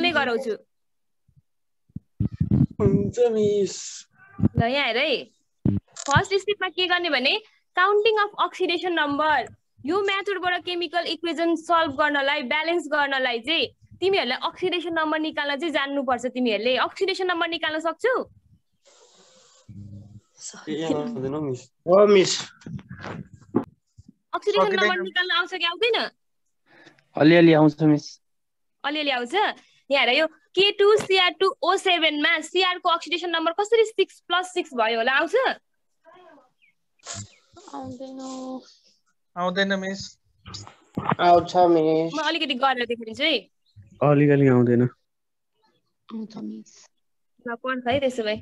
नै गराउँछु। हुन्छ मिस। ल यहाँ हेर है। फर्स्ट स्टेपमा के गर्ने भने काउन्टिङ अफ अक्सिडेसन नम्बर यो मेथडबाट केमिकल इक्वेजन सल्भ गर्नलाई ब्यालेन्स गर्नलाई चाहिँ तिमीहरूलाई अक्सिडेसन नम्बर निकाल्न चाहिँ जान्नुपर्छ तिमीहरूले। अक्सिडेसन नम्बर निकाल्न सक्छौ? अक्सिडेसन। नम्बर निकाल्न आउँछ कि आउँदैन? अलिअलि आउँछ मिस। अलिअलि आउँछ? यहाँ हेर यो K two CR two O सेभेनमा सिआरको अक्सिडेसन नम्बर कसरी सिक्स प्लस सिक्स भयो होला? आउँछ? आउँदैन। मिस। आउँछ मिस। म अलिकति गरेर देखाइदिन्छु है। अलिकति आउँदैन। ल पढ्छ है त्यसो भए।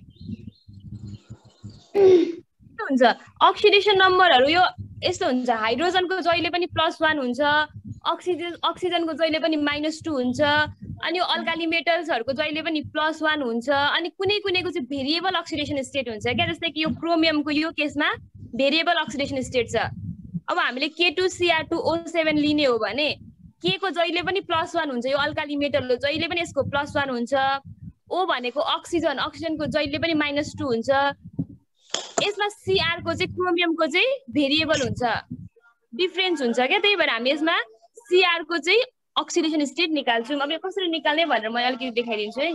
के हुन्छ? अक्सिडेसन नम्बरहरू यो यस्तो हुन्छ हाइड्रोजनको जहिले पनि प्लस वान हुन्छ। अक्सिजन अक्सिजनको जहिले पनि माइनस टू हुन्छ अनि अल्काली मेटल्सहरूको जहिले पनि प्लस वान हुन्छ अनि कुनै कुनैको चाहिँ भेरिएबल अक्सिडेसन स्टेट हुन्छ क्या? जस्तै कि यो क्रोमियमको यो केसमा भेरिएबल अक्सिडेसन स्टेट छ। अब हामीले K two CR two O seven लिने हो भने के को जहिले पनि प्लस वान हुन्छ यो अल्काली मेटल हो जहिले पनि यसको प्लस वान हुन्छ। ओ भनेको अक्सिजन अक्सिजनको जहिले पनि माइनस टू हुन्छ। यसमा सिआरको चाहिँ क्रोमियमको चाहिँ भेरिएबल हुन्छ। डिफ्रेन्स हुन्छ क्या? त्यही भएर हामी यसमा सिआरको चाहिँ अक्सिडेसन स्टेट निकाल्छौँ। अब यो कसरी निकाल्ने भनेर म अलिकति देखाइदिन्छु है।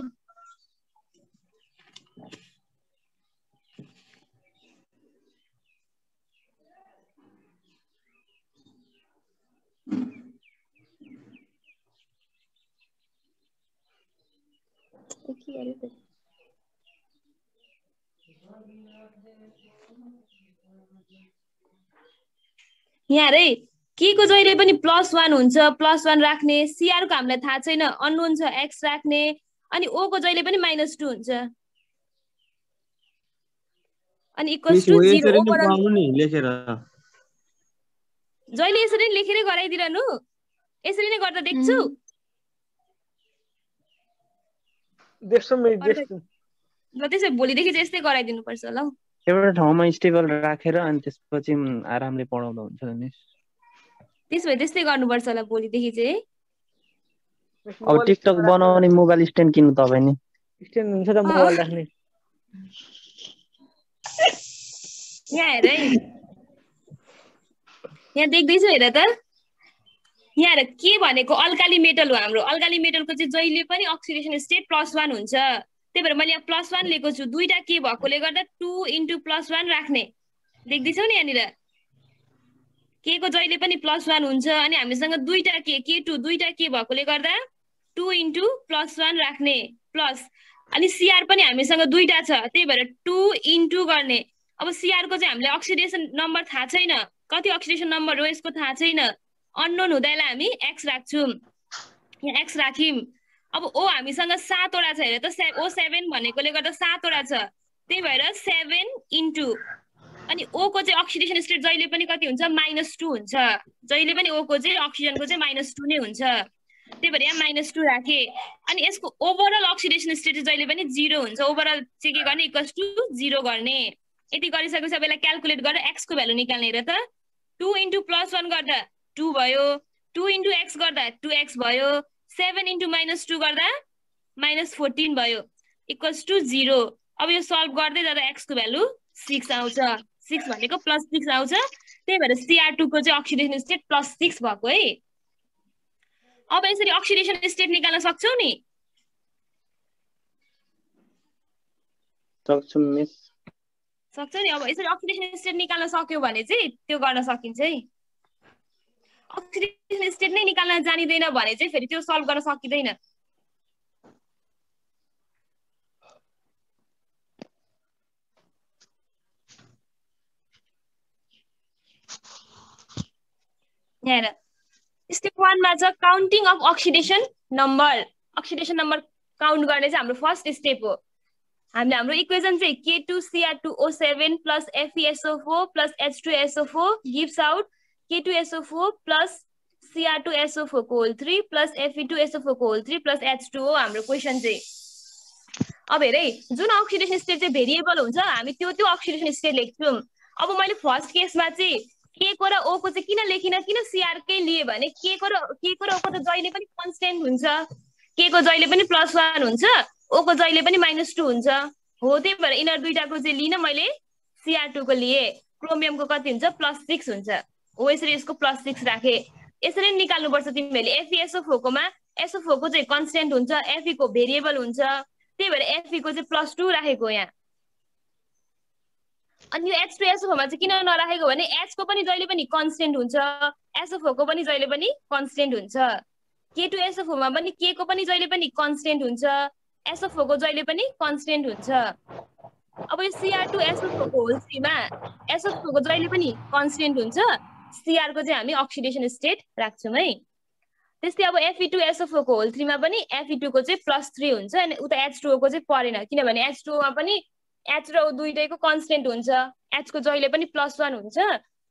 यहाँ रे। के को जहिले पनि प्लस वान हुन्छ प्लस वान राख्ने सिआरको हामीलाई थाहा छैन अननोन छ एक्स राख्ने अनि ओ को जहिले पनि माइनस टू हुन्छ। अनि इक्वल्स टू जहिले यसरी नै लेखेरै गराइदिरहनु यसरी नै गर्दा देख्छु। ल त्यसो भोलिदेखि चाहिँ यस्तै गराइदिनु पर्छ होला हौ एउटा ठाउँमा स्टेबल राखेर अनि त्यसपछि आरामले पढाउँदा हुन्छ त्यसो भए त्यस्तै गर्नुपर्छ होला भोलिदेखि चाहिँ। अब टिकटक बनाउने मोबाइल स्ट्यान्ड किन्नु तपाईँ नि। स्ट्यान्ड हुन्छ त मोबाइल राख्ने। यहाँ हेर है। यहाँ देख्दैछु हेर त। यहाँ हेर के भनेको अल्काली मेटल हो हाम्रो। अल्काली मेटलको चाहिँ जहिले पनि अक्सिडेसन स्टेट प्लस वान हुन्छ। त्यही भएर मैले यहाँ प्लस वान लिएको छु। दुईटा के भएकोले गर्दा टु इन्टु प्लस वान राख्ने। देख्दैछौ नि यहाँनिर। के को जहिले पनि प्लस वान हुन्छ अनि हामीसँग दुईटा के के टू दुईटा के भएकोले गर्दा टु इन्टु प्लस वान राख्ने प्लस अनि सिआर पनि हामीसँग दुईटा छ त्यही भएर टु इन्टु गर्ने। अब सिआरको चाहिँ हामीलाई अक्सिडेसन नम्बर थाहा छैन। कति अक्सिडेसन नम्बर हो यसको थाहा छैन। अननोन हुँदालाई हामी एक्स राख्छौँ। एक्स राख्यौँ अब ओ हामीसँग सातवटा छ हेर त ओ सेभेन भनेकोले गर्दा सातवटा छ। त्यही भएर सेभेन इन्टु अनि ओको चाहिँ अक्सिडेसन स्टेट जहिले पनि कति हुन्छ? माइनस टू हुन्छ। जहिले पनि ओको चाहिँ अक्सिजनको चाहिँ माइनस टू नै हुन्छ। त्यही भएर यहाँ माइनस टू राखेँ। अनि यसको ओभरअल अक्सिडेसन स्टेट जहिले पनि जिरो हुन्छ। ओभरअल चाहिँ के गर्ने? इक्वल्स टू जिरो गर्ने। यति गरिसकेपछि अब यसलाई क्यालकुलेट गरेर एक्सको भ्यालु निकाल्ने हेर त टू इन्टु प्लस वान गर्दा टू भयो। टू इन्टु एक्स गर्दा टू एक्स भयो। सेभेन इन्टु माइनस टू गर्दा माइनस फोर्टिन भयो। इक्वल्स टू जिरो अब यो सल्भ गर्दै जाँदा एक्सको भ्यालु सिक्स आउँछ। सिक्स भनेको प्लस सिक्स आउँछ। त्यही भएर सिआर टूको चाहिँ अक्सिडेसन स्टेट प्लस सिक्स भएको है। अब यसरी अक्सिडेसन स्टेट निकाल्न सक्छौ नि? सक्छु नि? अब यसरी अक्सिडेसन स्टेट निकाल्न सक्यो भने चाहिँ त्यो गर्न सकिन्छ है। अक्सिडेसन स्टेट नै निकाल्न जानिँदैन भने चाहिँ फेरि त्यो सल्भ गर्न सकिँदैन। यहाँ स्टेप वानमा छ counting of oxidation number oxidation number count गर्ने चाहिँ हाम्रो फर्स्ट स्टेप हो। हामीले हाम्रो इक्वेसन चाहिँ K two CR two O seven plus F E S O four plus H two S O four gives out K two S O four plus CR two S O four को whole three plus F E two S O four को whole three plus H two हो हाम्रो question चाहिँ। अब हेर जुन oxidation state चाहिँ variable हुन्छ हामी त्यो त्यो अक्सिडेसन स्टेट लेख्छौँ। अब मैले फर्स्ट केसमा चाहिँ के को र ओको चाहिँ किन लेखिनँ किन सिआरकै लिएँ भने के को र के को र ओको त जहिले पनि कन्सटेन्ट हुन्छ। के को जहिले पनि प्लस वान हुन्छ ओ को जहिले पनि माइनस टू हुन्छ। हो त्यही भएर यिनीहरू दुइटाको चाहिँ लिन मैले सिआर टूको लिएँ। क्रोमियमको कति हुन्छ? प्लस सिक्स हुन्छ। हो यसरी यसको प्लस सिक्स राखेँ। यसरी निकाल्नुपर्छ तिमीहरूले। एफइएसओफोकोमा एसओफोको चाहिँ कन्सटेन्ट हुन्छ। एफईको भेरिएबल हुन्छ। त्यही भएर एफईको चाहिँ प्लस टू राखेको यहाँ। अनि यो एच टू एसओफोमा चाहिँ किन नराखेको भने एचको पनि जहिले पनि कन्सटेन्ट हुन्छ एसओफोको पनि जहिले पनि कन्सटेन्ट हुन्छ। के टू एसओफोमा पनि के को पनि जहिले पनि कन्सटेन्ट हुन्छ एसओफोको जहिले पनि कन्सटेन्ट हुन्छ। अब यो सिआर टू होल थ्रीमा एसओफोको जहिले पनि कन्सटेन्ट हुन्छ सिआरको चाहिँ हामी अक्सिडेसन स्टेट राख्छौँ है। त्यस्तै अब एफई टू एसओफोको होल थ्रीमा पनि एफई टूको चाहिँ प्लस थ्री हुन्छ अनि उता एच टूओको चाहिँ परेन किनभने एच टूमा पनि एच र ओ दुइटैको कन्सटेन्ट हुन्छ। एचको जहिले पनि प्लस वान हुन्छ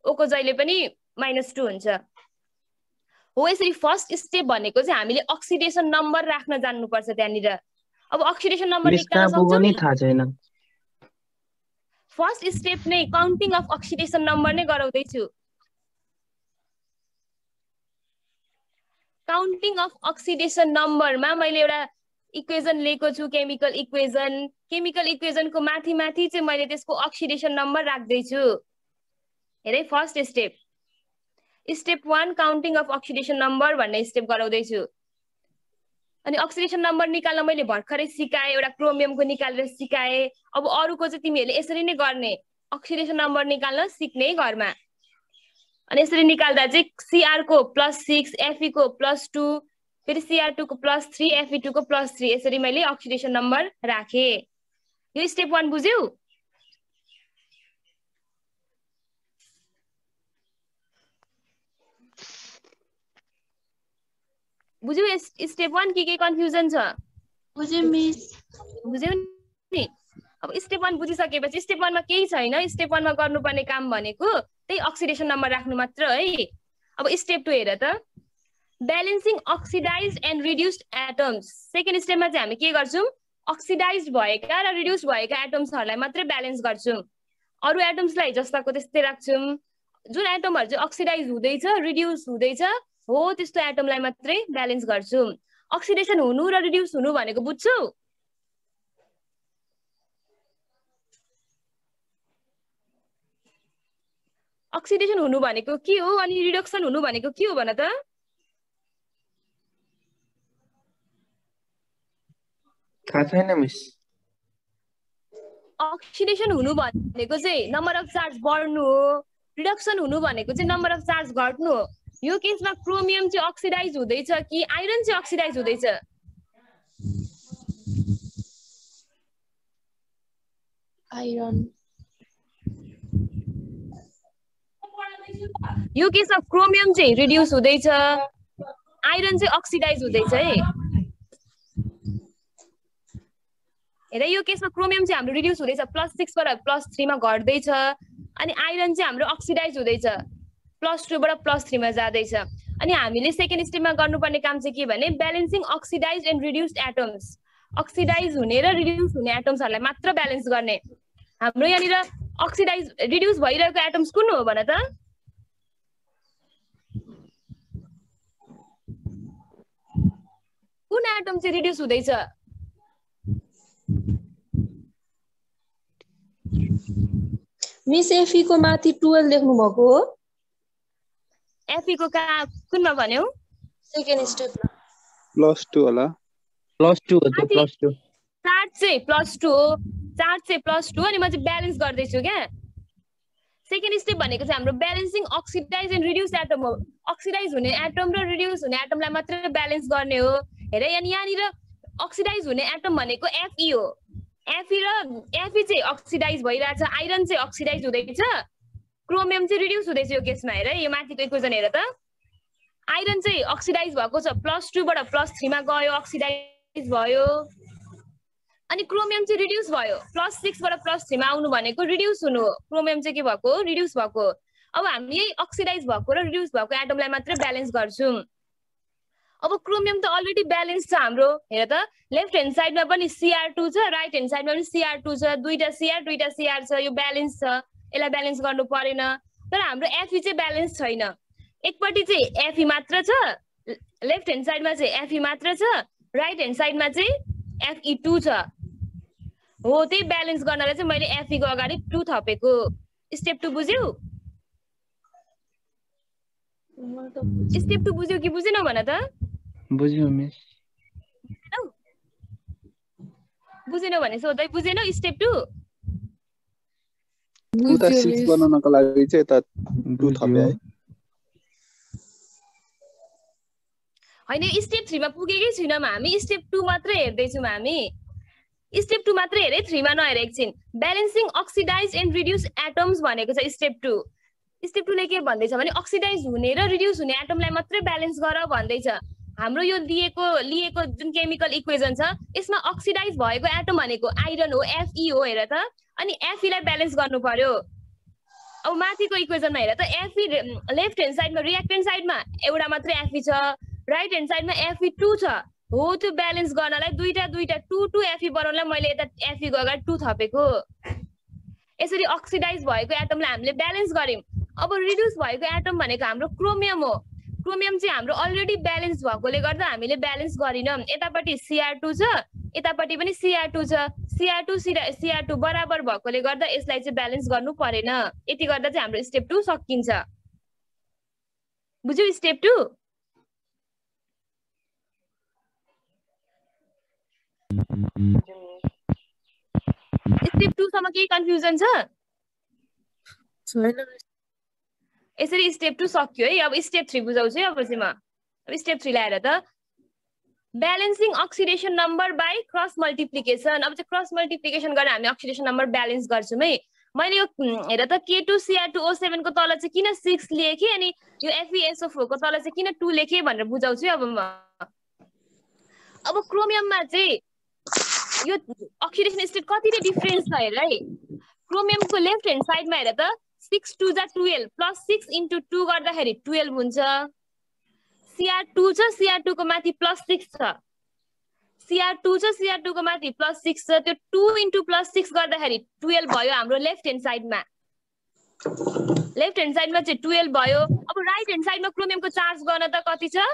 ओको जहिले पनि माइनस टू हुन्छ। हो यसरी फर्स्ट स्टेप भनेको चाहिँ हामीले अक्सिडेसन नम्बर राख्न जान्नुपर्छ त्यहाँनिर। अब अक्सिडेसन नम्बर फर्स्ट स्टेप नै? काउन्टिङ अफ अक्सिडेसन नम्बर नै गराउँदैछु। काउन्टिङ अफ अक्सिडेसन नम्बरमा मैले एउटा इक्वेजन लिएको छु केमिकल इक्वेजन केमिकल इक्वेजनको माथि माथि चाहिँ मैले त्यसको अक्सिडेसन नम्बर राख्दैछु। हेरे first step step one counting of oxidation number भन्ने स्टेप गराउँदैछु। अनि अक्सिडेसन नम्बर निकाल्न मैले भर्खरै सिकाएँ एउटा क्रोमियमको निकालेर सिकाएँ। अब अरूको चाहिँ तिमीहरूले यसरी नै गर्ने। अक्सिडेसन नम्बर निकाल्न सिक्ने घरमा। अनि यसरी निकाल्दा चाहिँ सिआरको प्लस सिक्स एफईको प्लस टू फेरि सिआर टूको प्लस थ्री एफई टूको प्लस थ्री यसरी मैले अक्सिडेसन नम्बर राखेँ। यो स्टेप वान बुझ्यौ? बुझ्यौ स्टेप वान के के कन्फ्युजन छ? बुझ्यौ नि? अब स्टेप वान बुझिसकेपछि स्टेप वानमा केही छैन। स्टेप वानमा गर्नुपर्ने काम भनेको त्यही अक्सिडेसन नम्बर राख्नु मात्र है। अब स्टेप टू हेर त। Balancing oxidise and reduced atoms second स्टेपमा चाहिँ हामी के गर्छौँ? अक्सिडाइज भएका र रिड्युस भएका एटम्सहरूलाई मात्रै ब्यालेन्स गर्छौँ। अरू एटम्सलाई जस्ताको त्यस्तै राख्छौँ। जुन एटमहरू चाहिँ अक्सिडाइज हुँदैछ रिड्युस हुँदैछ हो त्यस्तो एटमलाई मात्रै ब्यालेन्स गर्छौँ। अक्सिडेसन हुनु र रिड्युस हुनु भनेको बुझ्छौ? अक्सिडेसन हुनु भनेको के हो अनि रिडक्सन हुनु भनेको के हो भन त? थाहा छैन मिस। अक्सिडेसन हुनु भनेको चाहिँ नम्बर अफ चार्ज बढ्नु हो रिडक्सन हुनु भनेको चाहिँ नम्बर अफ चार्ज घट्नु हो। यो केसमा क्रोमियम चाहिँ अक्सिडाइज हुँदैछ कि आइरन चाहिँ अक्सिडाइज हुँदैछ? आइरन यो केसमा क्रोमियम चाहिँ रिड्युस हुँदैछ आइरन चाहिँ अक्सिडाइज हुँदैछ है। हेर यो केसमा क्रोमियम चाहिँ हाम्रो रिड्युस हुँदैछ प्लस सिक्सबाट प्लस थ्रीमा घट्दैछ अनि आइरन चाहिँ हाम्रो अक्सिडाइज हुँदैछ प्लस टूबाट प्लस थ्रीमा जाँदैछ। अनि हामीले सेकेन्ड स्टेपमा गर्नुपर्ने काम चाहिँ के भने balancing oxidise and reduced atoms oxidise हुने र रिड्युस हुने एटम्सहरूलाई मात्र ब्यालेन्स गर्ने। हाम्रो यहाँनिर अक्सिडाइज रिड्युस भइरहेको एटम्स कुन हो भन त? कुन एटम चाहिँ रिड्युस हुँदैछ? मिस एफीको माथि टुवेल्भ लेख्नु भएको हो। एफीको कहाँ कुनमा भन्यौ? सेकेन्ड स्टेपमा प्लस टू होला। प्लस टू हो त्यो प्लस टू। चार्ज चाहिँ प्लस टू हो। चार्ज चाहिँ प्लस टू अनि म चाहिँ ब्यालेन्स गर्दैछु क्या। सेकेन्ड स्टेप भनेको चाहिँ हाम्रो balancing oxidise and reduce atom हो। अक्सिडाइज हुने एटम र रिड्युस हुने एटमलाई मात्रै ब्यालेन्स गर्ने हो। हेर अनि यहाँनिर अक्सिडाइज हुने एटम भनेको एफई हो। एफई र एफई चाहिँ अक्सिडाइज भइरहेछ आइरन चाहिँ अक्सिडाइज हुँदैछ। क्रोमियम चाहिँ रिड्युस हुँदैछ यो केसमा हेर यो माथिको इक्वेसन हेर त। आइरन चाहिँ अक्सिडाइज भएको छ प्लस टूबाट प्लस थ्रीमा गयो अक्सिडाइज भयो। अनि क्रोमियम चाहिँ रिड्युस भयो प्लस सिक्सबाट प्लस थ्रीमा आउनु भनेको रिड्युस हुनु क्रोमियम चाहिँ के भएको? रिड्युस भएको। अब हामी यही अक्सिडाइज भएको र रिड्युस भएको एटमलाई मात्रै ब्यालेन्स गर्छौँ। अब क्रोमियम त अलरेडी ब्यालेन्स छ हाम्रो हेर त लेफ्ट ह्यान्ड साइडमा पनि सिआर टू छ राइट ह्यान्ड साइडमा पनि सिआर टू छ दुईटा सिआर दुईटा सिआर छ यो ब्यालेन्स छ यसलाई ब्यालेन्स गर्नु परेन। तर हाम्रो एफई चाहिँ ब्यालेन्स छैन। एकपट्टि चाहिँ एफई मात्र छ लेफ्ट ह्यान्ड साइडमा चाहिँ एफई मात्र छ राइट ह्यान्ड साइडमा चाहिँ एफई टू छ। हो त्यही ब्यालेन्स गर्नलाई चाहिँ मैले एफईको अगाडि टू थपेको। स्टेप टू बुझ्यौ? स्टेप टू बुझ्यौ कि बुझेनौ भन त? बुझ्यो मिस बुझेनौ भने सोधै बुझेनौ स्टेप टू उता सिक्स बनाउनको लागि चाहिँ यता टु थपे है होइन स्टेप थ्रीमा पुगेकै छैनौँ हामी स्टेप टू मात्रै हेर्दैछौँ हामी स्टेप टू मात्रै हेरे थ्रीमा नहेर एकछिन balancing oxidise and reduce atoms भनेको छ स्टेप टू स्टेप टूले के भन्दैछ भने अक्सिडाइज हुने र रिड्युस हुने एटमलाई मात्रै ब्यालेन्स गर भन्दैछ हाम्रो यो दिएको लिएको जुन केमिकल इक्वेजन छ यसमा अक्सिडाइज भएको एटम भनेको आइरन हो एफई हो हेर त। अनि एफईलाई ब्यालेन्स गर्नु पर्यो। अब माथिको इक्वेजनमा हेर त एफई लेफ्ट ह्यान्ड साइडमा रियाक्टेन्ट साइडमा एउटा मात्रै एफई छ राइट ह्यान्ड साइडमा एफई टू छ। हो त्यो ब्यालेन्स गर्नलाई दुईटा दुईटा टू टू एफई बनाउनलाई मैले यता एफईको अगाडि टू थपेको। यसरी अक्सिडाइज भएको एटमलाई हामीले ब्यालेन्स गर्यौँ अब रिड्युस भएको एटम भनेको हाम्रो क्रोमियम हो। क्रोमियम चाहिँ हाम्रो अलरेडी ब्यालेन्स भएकोले गर्दा हामीले ब्यालेन्स गरिनौँ। यतापट्टि सिआर टू छ यतापट्टि पनि सिआर टू छ। C R two C R two बराबर भएकोले गर्दा यसलाई चाहिँ ब्यालेन्स गर्नु परेन। यति गर्दा चाहिँ हाम्रो स्टेप टू सकिन्छ। बुझ्यौ स्टेप टू स्टेप टूसम्म केही कन्फ्युजन छ? छैन। यसरी स्टेप टू सक्यो है। अब स्टेप थ्री बुझाउँछु है अब चाहिँ म अब स्टेप थ्री ल्याएर त balancing oxidation number by cross multiplication अब चाहिँ क्रस मल्टिप्लिकेसन गरेर हामी अक्सिडेसन नम्बर ब्यालेन्स गर्छौँ है। मैले यो हेर त के two C R two O सेभेनको तल चाहिँ किन सिक्स लेखेँ अनि यो एफइएसओ फोरको तल चाहिँ किन टू लेखेँ भनेर बुझाउँछु अब म। अब क्रोमियममा चाहिँ यो अक्सिडेसन स्टेट कति नै डिफरेन्स छ हेर है। क्रोमियमको लेफ्ट ह्यान्ड साइडमा हेर त सिक्स टू जा twelve plus six into two गर्दाखेरि टुवेल्भ हुन्छ। सिआर टू छ सिआर टूको माथि प्लस सिक्स छ। सिआर टू छ सिआर टूको माथि प्लस सिक्स छ। त्यो टू इन्टु प्लस सिक्स गर्दाखेरि टुवेल्भ भयो हाम्रो लेफ्ट ह्यान्ड साइडमा लेफ्ट ह्यान्ड साइडमा चाहिँ टुवेल्भ भयो। अब राइट ह्यान्ड साइडमा क्रोमियमको चार्ज गर्न त कति छ?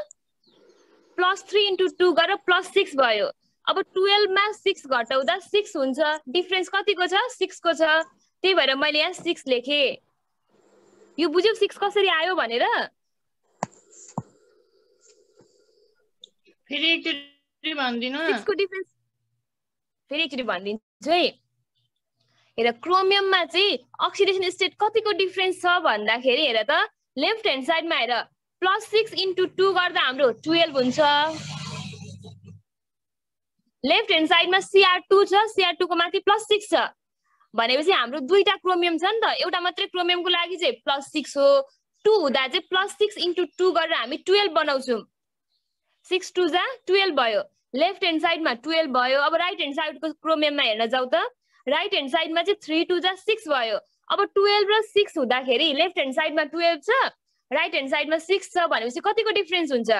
प्लस थ्री इन्टु टू गरेर प्लस सिक्स भयो। अब टुवेल्भमा सिक्स घटाउँदा सिक्स हुन्छ। डिफरेन्स कतिको छ? सिक्सको छ। त्यही भएर मैले यहाँ सिक्स लेखेँ। यो बुझ्यौ सिक्स कसरी आयो भनेर? फेरि एकचोटि भनिदिनु न। सिक्सको डिफरेन्स। फेरि एकचोटि भनिदिन्छु है। हेर क्रोमियममा चाहिँ अक्सिडेसन स्टेट कतिको डिफरेन्स छ भन्दाखेरि हेर त लेफ्ट ह्यान्ड साइडमा हेर प्लस सिक्स इन्टु टू गर्दा हाम्रो टुवेल्भ हुन्छ। लेफ्ट ह्यान्ड साइडमा सिआर टू छ सिआर टूको माथि प्लस सिक्स छ। भनेपछि हाम्रो दुईटा क्रोमियम छ नि त एउटा मात्रै क्रोमियमको लागि चाहिँ प्लस सिक्स हो। टू हुँदा चाहिँ प्लस सिक्स इन्टु टू गरेर हामी टुवेल्भ बनाउँछौँ। सिक्स टू जा टुवेल्भ भयो। लेफ्ट ह्यान्ड साइडमा टुवेल्भ भयो। अब राइट ह्यान्ड साइडको क्रोमियममा हेर्न जाउँ त। राइट ह्यान्ड साइडमा चाहिँ थ्री टू जा सिक्स भयो। अब टुवेल्भ र सिक्स हुँदाखेरि लेफ्ट ह्यान्ड साइडमा टुवेल्भ छ राइट ह्यान्ड साइडमा सिक्स छ भनेपछि कतिको डिफरेन्स हुन्छ?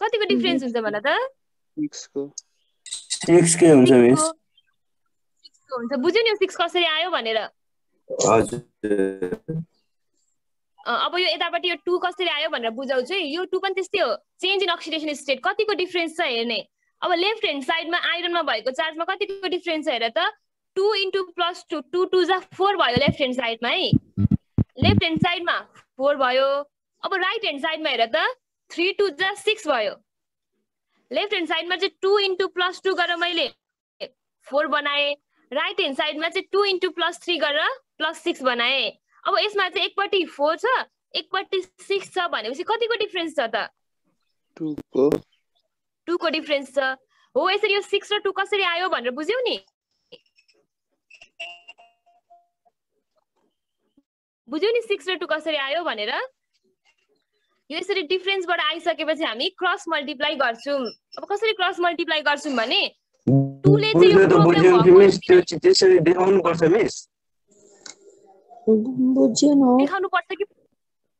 कतिको डिफरेन्स हुन्छ भन त? सिक्सको। सिक्स के हुन्छ मिस। सिक्सको हुन्छ। बुझ्यो नि सिक्स कसरी आयो भनेर। अब यो यतापट्टि यो टू कसरी आयो भनेर बुझाउँछु है। यो टू पनि त्यस्तै हो। चेन्ज इन अक्सिडेसन स्टेट कतिको डिफरेन्स छ हेर्ने। अब लेफ्ट ह्यान्ड साइडमा आइरनमा भएको चार्जमा कतिको डिफरेन्स छ हेर त? Two into plus two two two जा फोर भयो लेफ्ट ह्यान्ड साइडमा है। लेफ्ट ह्यान्ड साइडमा फोर भयो। अब राइट ह्यान्ड साइडमा हेर त? थ्री टू जा सिक्स भयो। लेफ्ट ह्यान्ड साइडमा चाहिँ टू इन्टु प्लस टू गरेर मैले। फोर बनाएँ। राइट ह्यान्ड साइडमा चाहिँ टू इन्टु प्लस थ्री गरेर प्लस सिक्स बनाएँ। अब यसमा चाहिँ एकपट्टि फोर छ एकपट्टि सिक्स छ भनेपछि कतिको डिफरेन्स छ त? टुको। डिफरेन्स छ। हो यसरी यो सिक्स र टू कसरी आयो भनेर बुझ्यौ नि? बुझ्यौ नि सिक्स र टू कसरी आयो भनेर? यो यसरी डिफरेन्सबाट आइसकेपछि हामी क्रस मल्टिप्लाई गर्छौँ। अब कसरी क्रस मल्टिप्लाई गर्छौँ भने टूले चाहिँ देखाउनु पर्छ कि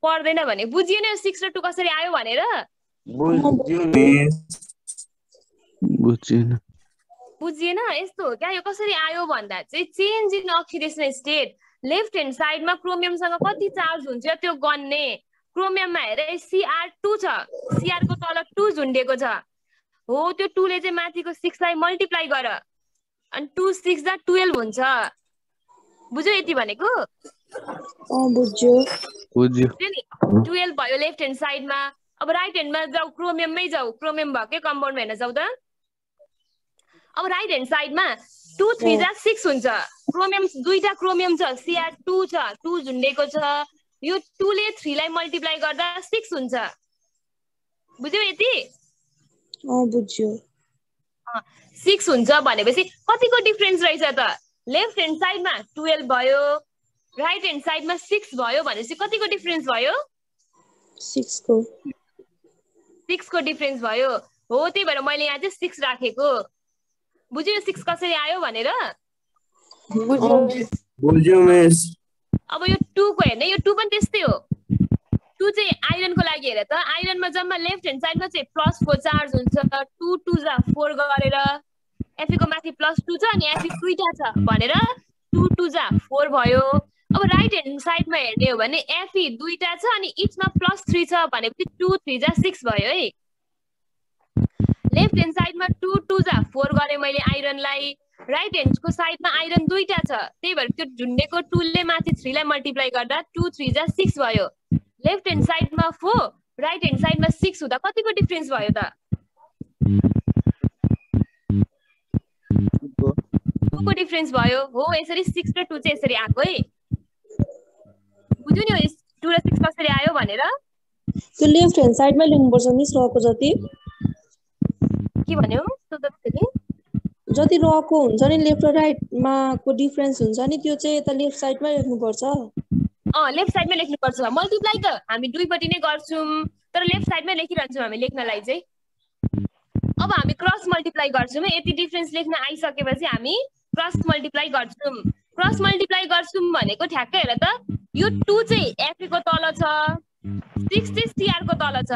पर्दैन भने? बुझिएन यो सिक्स र टू कसरी आयो भनेर? बुझिएन? यस्तो हो क्या? यो कसरी आयो भन्दा चाहिँ change in oxidation state left hand साइडमा क्रोमियमसँग कति चार्ज हुन्छ त्यो गन्ने क्रोमियममा हेरे सिआर टू छ। सिआरको तल टू झुन्डेको छ। हो त्यो टूले चाहिँ माथिको सिक्सलाई मल्टिप्लाई गर। अनि टू सिक्स दा टुवेल्भ हुन्छ। बुझ्यो यति भनेको? अँ बुझ्यो। बुझ्यो। टुवेल्भ भयो लेफ्ट ह्यान्ड साइडमा। अब राइट ह्यान्डमा जाऊ क्रोमियममै जाऊ। क्रोमियम भएकै कम्पाउन्डमा हेर्न जाऊ त। अब राइट ह्यान्ड साइडमा टू थ्री जा सिक्स हुन्छ। क्रोमियम दुईटा क्रोमियम छ। सिआर टू छ। टू झुन्डेको छ। यो टूले थ्रीलाई मल्टिप्लाई गर्दा सिक्स हुन्छ। बुझ्यौ यति? अँ बुझ्यो। सिक्स हुन्छ भनेपछि कतिको डिफरेन्स रहेछ त? लेफ्ट ह्यान्ड साइडमा टुवेल्भ भयो राइट ह्यान्ड साइडमा सिक्स भयो भनेपछि कतिको डिफरेन्स भयो? सिक्सको। सिक्सको डिफरेन्स भयो। हो त्यही भएर मैले यहाँ चाहिँ सिक्स राखेको। बुझ्यो सिक्स कसरी आयो भनेर? बुझ्यो मिस। अब यो टूको हेर्ने यो टू पनि त्यस्तै हो। टू चाहिँ आइरनको लागि हेर त। आइरनमा जम्मा लेफ्ट ह्यान्ड साइडमा चाहिँ प्लस फोर चार्ज हुन्छ। टू टू जा फोर गरेर एफीको माथि प्लस टू छ अनि एफी दुईटा छ भनेर टू टू जा फोर भयो। अब राइट ह्यान्ड साइडमा हेर्ने हो भने एफी दुईटा छ अनि इचमा प्लस थ्री छ भनेपछि टू थ्री जा सिक्स भयो है। लेफ्ट ह्यान्ड साइडमा टू टू जा फोर गरेँ मैले आइरनलाई राइट ह्यान्डको साइडमा आइरन दुईटा छ त्यही भएर त्यो झुन्डेको टुलले माथि थ्रीलाई मल्टिप्लाई गर्दा टू थ्री जा सिक्स भयो। लेफ्ट ह्यान्ड साइडमा फोर राइट ह्यान्ड साइडमा सिक्स हुँदा कतिको डिफरेन्स भयो त? टूको डिफरेन्स भयो। हो यसरी सिक्स र टू चाहिँ यसरी आएको है। बुझ्यो नि टू र सिक्स कसरी आयो भनेर? त्यो लेफ्ट ह्यान्ड साइडमै लेख्नुपर्छ मिस रको जति। के भन्यो? सोध्दाखेरि जति रको हुन्छ नि लेफ्ट र राइटमा को डिफरेन्स हुन्छ नि त्यो चाहिँ यता लेफ्ट साइडमै लेख्नुपर्छ। अँ लेफ्ट साइडमै लेख्नुपर्छ। मल्टिप्लाई त हामी दुईपट्टि नै गर्छौँ तर लेफ्ट साइडमै लेखिरहन्छौँ हामी लेख्नलाई चाहिँ। अब हामी क्रस मल्टिप्लाई गर्छौँ यति डिफरेन्स लेख्न आइसकेपछि हामी क्रस मल्टिप्लाई गर्छौँ। क्रस मल्टिप्लाई गर्छौँ भनेको ठ्याक्कै हेर त। यो टू चाहिँ एफएको तल छ सिक्स चाहिँ सिआरको तल छ।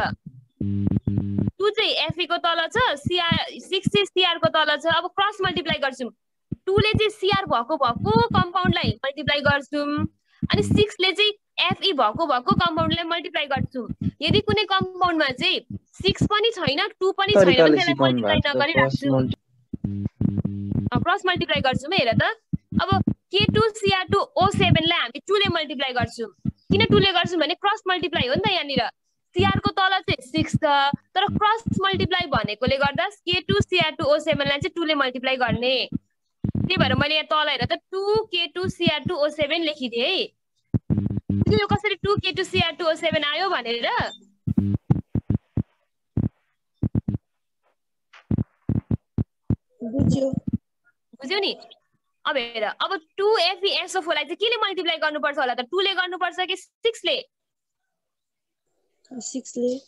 टू चाहिँ एफएको तल छ सिआर सिक्स चाहिँ सिआरको तल छ। अब क्रस मल्टिप्लाई गर्छौँ। टूले चाहिँ सिआर भएको भएको कम्पाउन्डलाई मल्टिप्लाई गर्छौँ। अनि सिक्सले चाहिँ एफई भएको भएको कम्पाउन्डलाई मल्टिप्लाई गर्छौँ। यदि कुनै कम्पाउन्डमा चाहिँ सिक्स पनि छैन टू पनि छैन भने त्यसलाई मल्टिप्लाई भएको छ। नगरी क्रस राख्छौँ। मल्टी क्रस मल्टिप्लाई गर्छौँ हेर त। अब के two C R two O सेभेनलाई हामी टूले मल्टिप्लाई गर्छौँ। किन टूले गर्छौँ भने क्रस मल्टिप्लाई हो नि त यहाँनिर। सिआरको तल चाहिँ सिक्स छ तर क्रस मल्टिप्लाई भनेकोले गर्दा के two C R two O सेभेनलाई चाहिँ टूले मल्टिप्लाई गर्ने। त्यही भएर मैले यहाँ तल हेर त टू के two CR two O seven लेखिदिएँ है। यो कसरी टू के two CR two O seven आयो भनेर? बुझ्यो। बुझ्यौ नि? अब हेर अब टु एफी एसओफोलाई चाहिँ केले मल्टिप्लाई गर्नुपर्छ होला त? टूले गर्नुपर्छ कि सिक्सले सिक्सले।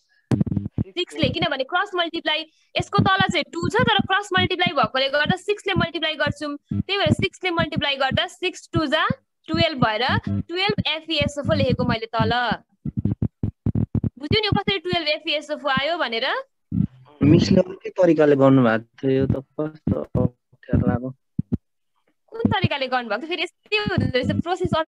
सिक्सले किनभने क्रस मल्टिप्लाई यसको तल चाहिँ टू छ तर क्रस मल्टिप्लाई भएकोले गर्दा सिक्सले मल्टिप्लाई गर्छौँ। त्यही भएर सिक्सले मल्टिप्लाई गर्दा सिक्स टू जा टुवेल्भ भएर टुवेल्भ एफइएसएफओ लेखेको मैले तल। बुझ्यौ नि कसरी टुवेल्भ एफइएसएफओ आयो भनेर? मिसले अर्कै तरिकाले गर्नुभएको थियो यो त कस्तो अप्ठ्यारो लाग्यो। कुन तरिकाले गर्नुभएको थियो? फेरि यस्तै हुँदो रहेछ। प्रोसेस